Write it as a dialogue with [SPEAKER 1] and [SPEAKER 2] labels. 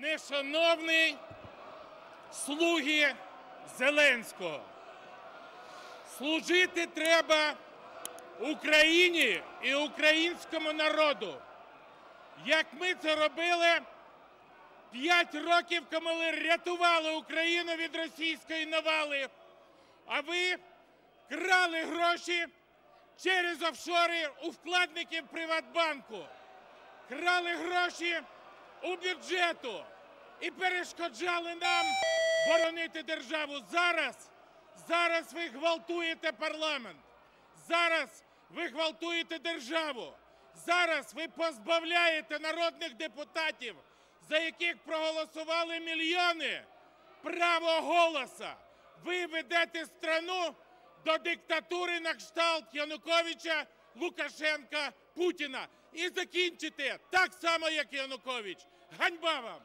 [SPEAKER 1] Нешановний слуги Зеленського. Служити треба Україні і українському народу. Як ми це робили 5 років, коли рятували Україну від російської навали, а ви крали гроші через офшори у вкладників Приватбанку, крали гроші у бюджету і перешкоджали нам боронити державу. Зараз, зараз ви гвалтуєте парламент. Зараз ви гвалтуєте державу. Зараз ви позбавляєте народних депутатів, за яких проголосували мільйони, право голоса. Ви ведете страну до диктатури на кшталт Януковича, Лукашенка, Путіна. І закінчите так само, як Янукович. Ганьба вам!